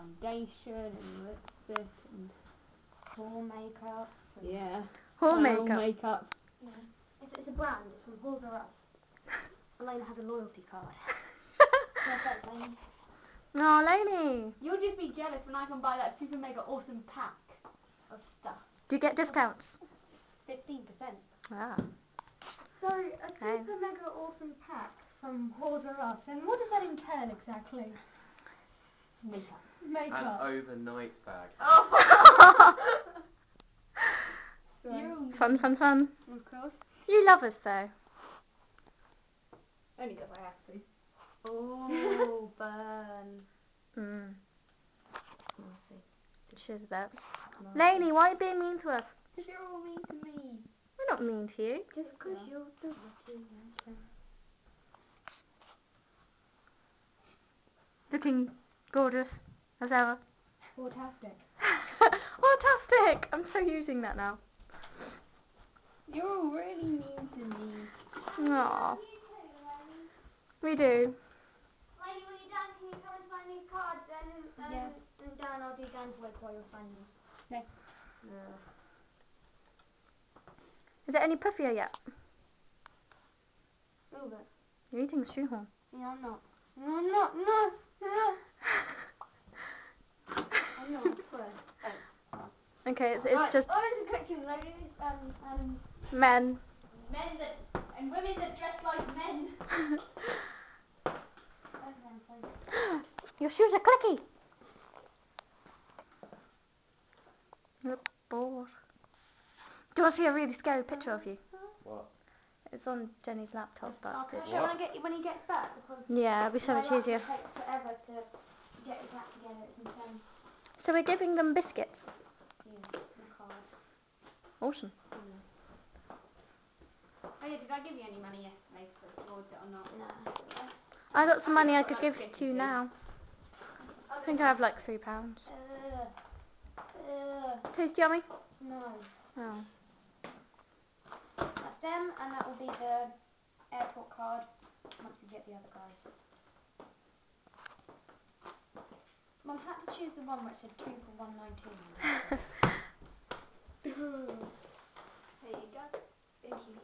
foundation and lipstick and Hall makeup. and- yeah. Hall Final makeup. makeup. Yeah. It's, it's a brand. It's from Whores R Us. Elena has a loyalty card. Perfect, Elena. Oh, Lainey. You'll just be jealous when I can buy that super mega awesome pack of stuff. Do you get discounts? Fifteen percent. Ah. So a Okay. super mega awesome pack from Whores R Us, and what does that entail exactly? Makeup. An overnight bag. Oh. So, Fun, fun, fun. of course. You love us though. Only because I have to. oh, burn. Mm. It's nasty. She's that. Nasty. Lainey, why are you being mean to us? Because you're all mean to me. We're not mean to you. Just 'cause you're the lucky one. Looking gorgeous as ever. Fantastic. Fantastic! I'm so using that now. You're all really mean to me. Aww. We do. Lady, when you're done, can you come and sign these cards? And, and, Yeah. and Dan, I'll do Dan's work while you're signing them. Okay. Yeah. Is it any puffier yet? A little bit. You're eating shoehorn. No, I'm not. No, I'm not. No, no. I'm not, I swear. Okay, it's, it's Right, just Orange correction, ladies. Um, um, men. Men that and women that dress like men. Your shoes are clicky. You're bored. Do you want to see a really scary picture of you? What? It's on Jenny's laptop, but I'll it's- you when, I get, when he gets back because yeah, it'll be so much laptop easier. takes forever to get his act together. It's insane. So we're giving them biscuits. Yeah, the card. Awesome. Oh yeah, did I give you any money yesterday to put towards it or not? Nah. I got some money I could Like give 50 to you now. I think I have like three pounds. Uh, uh, Tastes yummy. no. Oh. That's them, and that will be the airport card once we get the other guys. Mum had to choose the one where it said two for one nineteen. there you go. Thank you.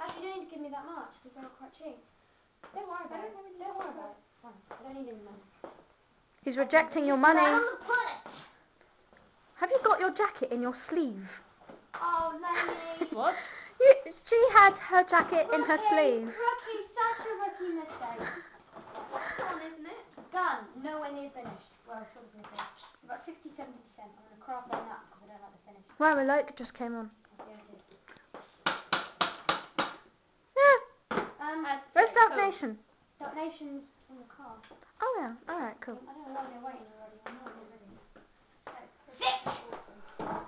Actually, you don't need to give me that much because they're quite cheap. Don't worry about it. Don't worry about it. Fine. I don't need any money. He's rejecting your money. down the planet. Have you got your jacket in your sleeve? Oh, Lenny. What? You, she had her jacket in her sleeve. Rookie, such a rookie mistake. It's on, isn't it? Done. Nowhere near finished. Well, of finished. It's about 60 70%. I'm going to craft that up because I don't like the finish. Wow, a light just came on. Yeah, I did. Yeah. Um, Where's Dark cool. Nation? donations in the car. Oh yeah. All right, cool. I don't know why they're waiting already. I'm not ready. That's Sit!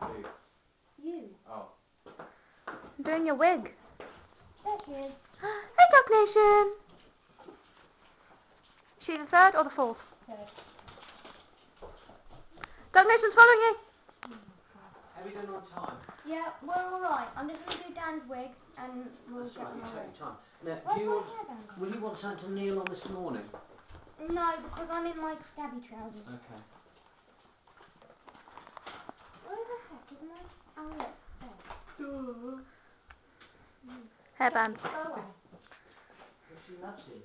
Who? You. Oh. I'm doing your wig. There she is. hey, Dark Nation. She the third or the fourth? Third. Dark Nation's following you. Have you done on time? Yeah, we're alright. I'm just going to do Dan's wig and we'll That's get right, them you all take your time. Now, Where's do you my want, hair done? will you want something to kneel on this morning? No, because I'm in my scabby trousers. Okay. Where the heck is my... Oh, yes. There. Hairband. Go away. What's she nutted?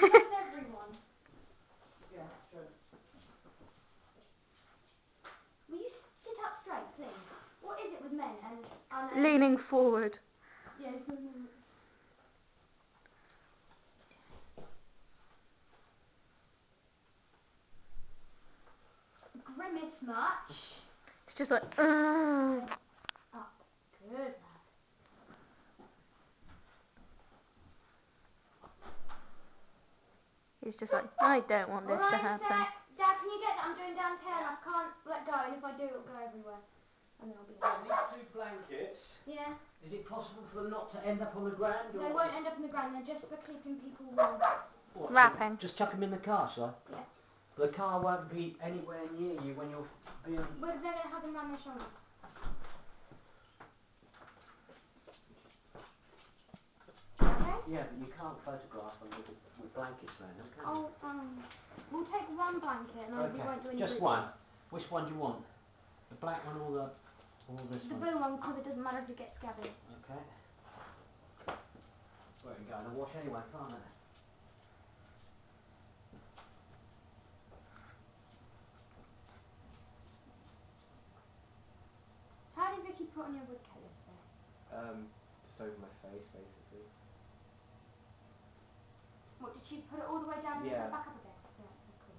That's everyone. Yeah, sure. Will you please? What is it with men and... and Leaning forward. Yes. Mm-hmm. Grimace much? It's just like. "Ugh." Oh, good lad. He's just like, I don't want this to happen. Seth. Dad, can you get that? I'm doing Dan's hair and I can't let go, and if I do, it'll go everywhere. And then I'll be These two blankets, Yeah, is it possible for them not to end up on the ground? they won't end up in the ground, they're just for keeping people warm. what, Wrapping. Just chuck them in the car, shall I? Yeah. The car won't be anywhere near you when you're being... But they're going to have them around their shoulders. Yeah, but you can't photograph them with, with blankets around them, can you? Oh, um, we'll take one blanket and then we won't do any just group one. Which one do you want? The black one or the, or this The one? blue one because it doesn't matter if it gets scabby. Okay. Well, it can go in the wash anyway, can't it? How did Vicky put on your woodcut yesterday? Um, just over my face, basically. What, did she put it all the way down and Yeah. put it back up again? Yeah, that's cool.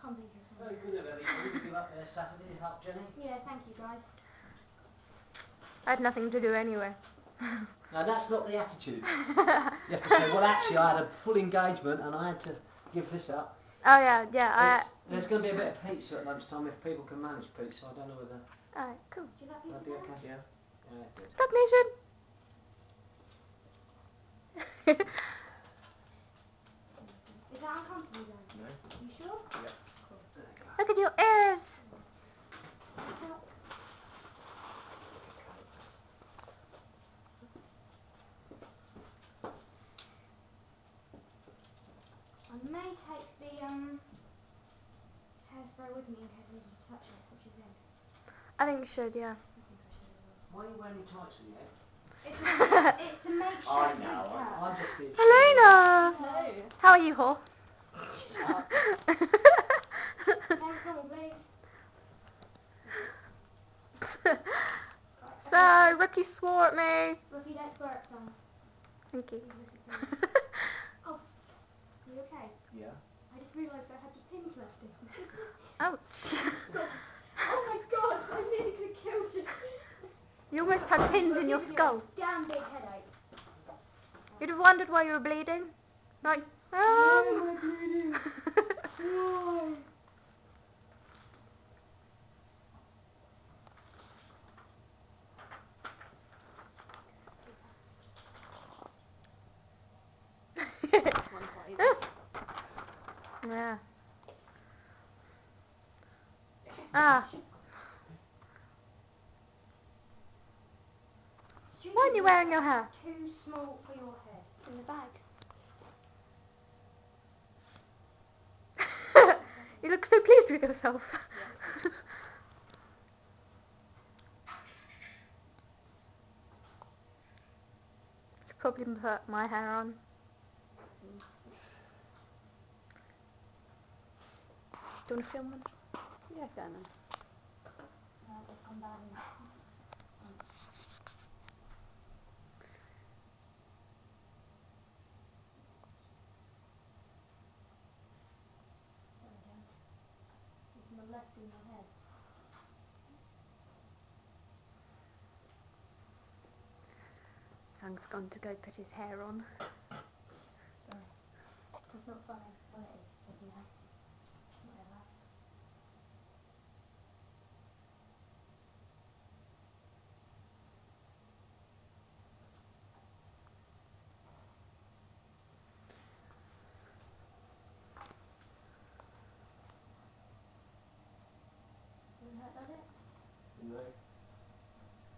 Can't believe you're Very good of everyone to give up their Saturday to help Jenny. Yeah, thank you guys. I had nothing to do anyway. No, that's not the attitude. You have to say, well, actually, I had a full engagement and I had to give this up. Oh yeah, yeah. I. There's going to be a bit of pizza at lunchtime if people can manage pizza. I don't know whether Alright, cool. Do you like pizza that'd be Dan? okay. Yeah. Yeah, good. Duck Nation. Is that uncomfortable then? No? You sure? Yeah. Look at your ears. I may take the um hairspray with me in case I need to touch it, what do you think? I think you should, yeah. I think I should as. Why are you wearing your tights on your? It's a, it's a makeshift I know, wig I'm just being Elena. Hello. How are you, Hor? cap. Same please. So, Rookie swore at me. Rookie, don't swear at son. Thank you. He's listening. Are you okay? Yeah. I just realised I had the pins left in. Ouch. oh my god, I nearly could have killed you. You almost had pins in your Giving a skull. Damn big headache. You'd have wondered why you were bleeding. Like, um. yeah. Ah, why aren't you wearing your hair? Too small for your head. It's in the bag. you look so pleased with yourself. Should probably put my hair on. Do you want to film one? Enough. Sorry, He's molesting your head. Tseng's gone to go put his hair on. Sorry. That's not funny. Well, Doesn't hurt, does it? No.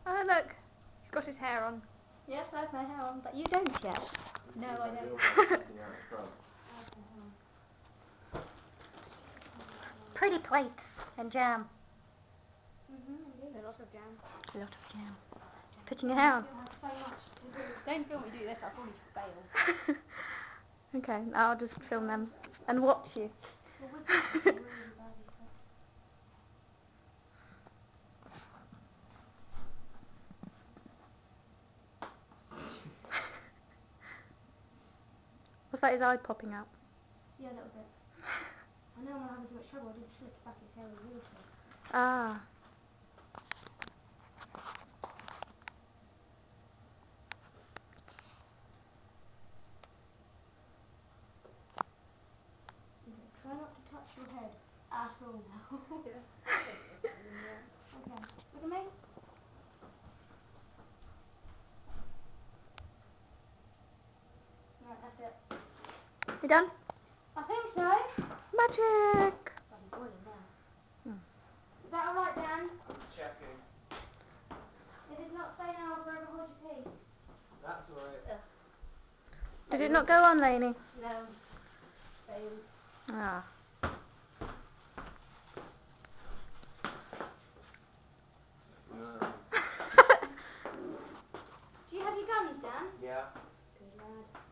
Oh look, he's got his hair on. Yes, I have my hair on, but you don't yet. No, I don't. You're sticking out front. Okay, hold on. Pretty plates and jam. Mhm, indeed. A lot of jam. A lot of jam. Putting your hair on. Still so much do. Don't film me do this, I'll probably fail. okay, I'll just film them and watch you. Well, we've got really badly stuff. That his eye popping out? Yeah, a little bit. I know I'm not having so much trouble. I did slick back his hair with water. Ah. Okay, try not to touch your head at all now. okay, look at me. Right, that's it. You done? so. Magic. Bloody boiling now. Is that alright, Dan? Checking. If it's not so now, I'll forever hold your peace. That's alright. Did it not go on, Lainey? No. Failed. Ah. Do you have your guns, Dan? yeah. Good lad.